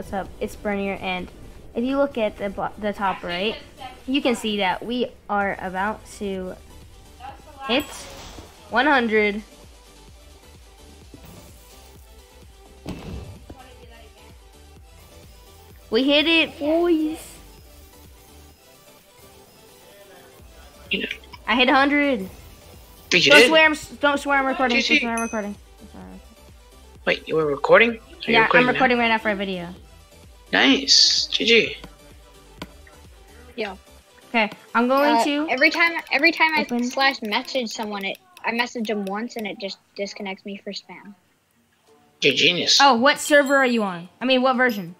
What's up? It's Bernier, and if you look at the the top right, you can see that we are about to hit 100. We hit it, boys. I hit 100. you Don't did? swear, I'm, don't swear I'm recording. Don't swear I'm recording. I'm. Wait, you were recording? Are Yeah, I'm now? recording right now for a video. Nice. GG. Yeah. Okay, I'm going Uh, to. every time every time I slash message someone, it I message them once and it just disconnects me for spam. You're genius. Oh, what server are you on? I mean, what version?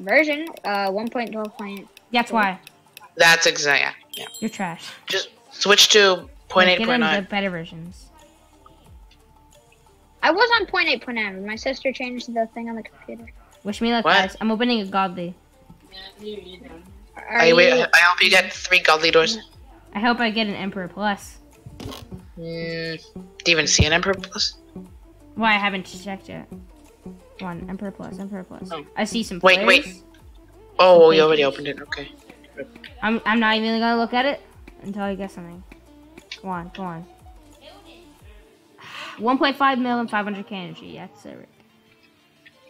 Version uh 1.12. point- That's why That's exact. Yeah. yeah. you're trash. Just switch to point eight Get point the better versions. I was on point eight point nine. My sister changed the thing on the computer. Wish me luck, What? guys. I'm opening a godly. Are I, you, wait, I hope you get three godly doors. I hope I get an Emperor Plus. Mm, do you even see an Emperor Plus? Why I haven't checked yet. One Emperor Plus, Emperor Plus. Oh. I see some Wait, players. wait. Oh, Okay. you already opened it. Okay. I'm I'm not even gonna look at it until I get something. Come on, come on. 1.5 mil and 500k energy. That's it.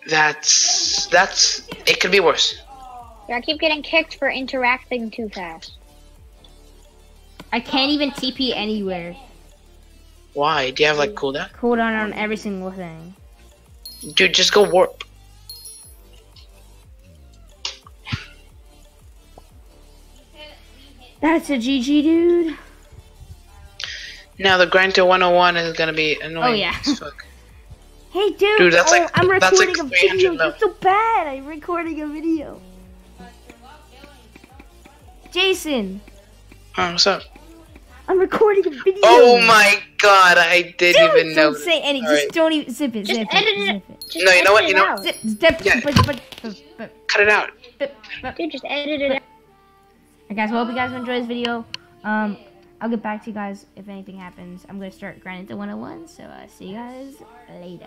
That's that's. It could be worse. I keep getting kicked for interacting too fast. I can't even TP anywhere. Why? Do you have like cooldown? Cooldown on every single thing. Dude, just go warp. That's a GG, dude. Now the grind to 101 is gonna be oh, annoying. Oh, yeah. As fuck. Hey, dude. Dude, that's oh, like- I'm that's like recording a video. mil. You're so bad. I'm recording a video. Jason, Oh, what's up? I'm recording a video. Oh my god, I didn't Don't, even know. don't say any. Alright. Just don't even zip it. Just zip edit it. it. Zip it. Just No, you know what, you know- Zip, zip, Yeah. but, but, but, but, Cut it out. but, but. Dude, just edit it out. Alright, guys. Well, hope you guys enjoyed this video. Um, I'll get back to you guys if anything happens. I'm gonna start grinding to 101. So uh, see you guys later.